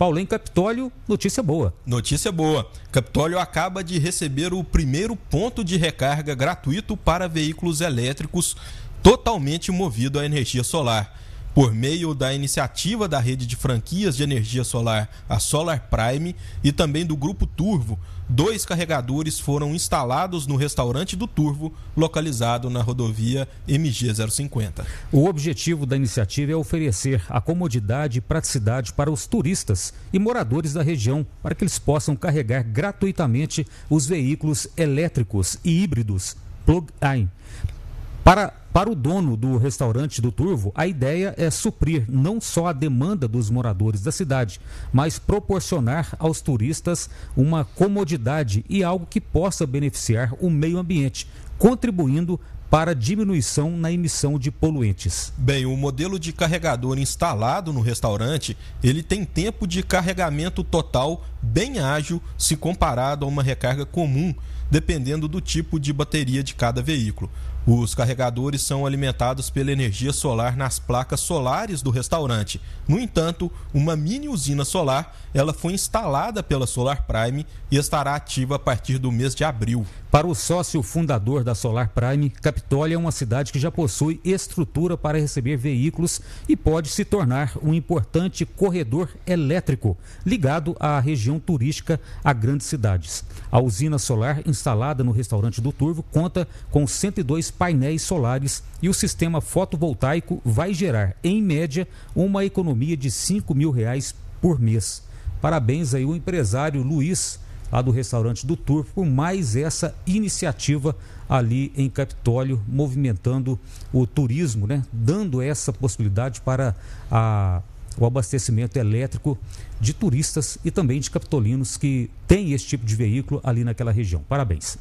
Paulo, em Capitólio, notícia boa. Notícia boa. Capitólio acaba de receber o primeiro ponto de recarga gratuito para veículos elétricos totalmente movido à energia solar por meio da iniciativa da rede de franquias de energia solar, a Solar Prime, e também do Grupo Turvo, dois carregadores foram instalados no restaurante do Turvo, localizado na rodovia MG 050. O objetivo da iniciativa é oferecer a comodidade e praticidade para os turistas e moradores da região, para que eles possam carregar gratuitamente os veículos elétricos e híbridos plug-in. Para para o dono do restaurante do Turvo, a ideia é suprir não só a demanda dos moradores da cidade, mas proporcionar aos turistas uma comodidade e algo que possa beneficiar o meio ambiente, contribuindo para diminuição na emissão de poluentes. Bem, o modelo de carregador instalado no restaurante, ele tem tempo de carregamento total bem ágil se comparado a uma recarga comum, dependendo do tipo de bateria de cada veículo. Os carregadores são alimentados pela energia solar nas placas solares do restaurante. No entanto, uma mini usina solar, ela foi instalada pela Solar Prime e estará ativa a partir do mês de abril. Para o sócio fundador da Solar Prime, Capitólio é uma cidade que já possui estrutura para receber veículos e pode se tornar um importante corredor elétrico ligado à região turística a grandes cidades. A usina solar instalada no restaurante do Turvo conta com 102 painéis solares e o sistema fotovoltaico vai gerar, em média, uma economia de 5 mil reais por mês. Parabéns aí o empresário Luiz, lá do restaurante do Turvo, por mais essa iniciativa ali em Capitólio, movimentando o turismo, né? dando essa possibilidade para a, o abastecimento elétrico de turistas e também de capitolinos que têm esse tipo de veículo ali naquela região. Parabéns.